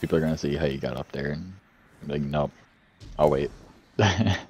people are gonna see how you got up there and be like, nope, I'll wait.